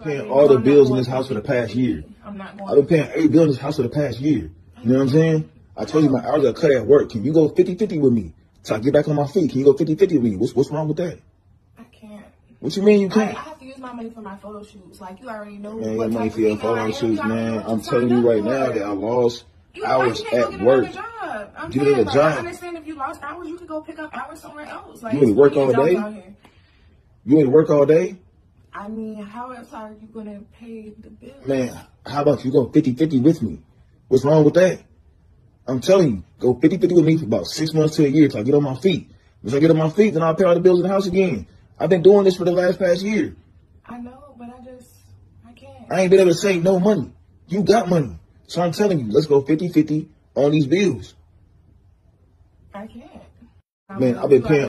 paying all the bills in this house for the past year. I'm not going. I've been paying eight bills in this house for the past year. You know what I'm saying? I told you my hours are cut at work. Can you go 50-50 with me? So I get back on my feet. Can you go 50-50 with me? What's what's wrong with that? I can't. What you mean you I, I can't? I have to use my money for my photo shoots. Like you already know. Man, what money for your of female I photo shoots, You man. I'm telling you right now that I lost You, hours at work. job? I'm You saying, a job. I understand if you lost hours, you could go pick up hours somewhere else. Like You ain't work all day? You ain't work all day? I mean, how else are you gonna pay the bill? Man, how about you go 50-50 with me? What's wrong with that? I'm telling you, go 50-50 with me for about six months to a year till I get on my feet. Once I get on my feet, then I'll pay all the bills in the house again. I've been doing this for the last past year. I know, but I just I can't. I ain't been able to save no money. You got money. So I'm telling you, let's go 50-50 on these bills. I can't. Man, I've been paying